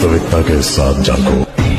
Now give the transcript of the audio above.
वास्तविकता के साथ जागो।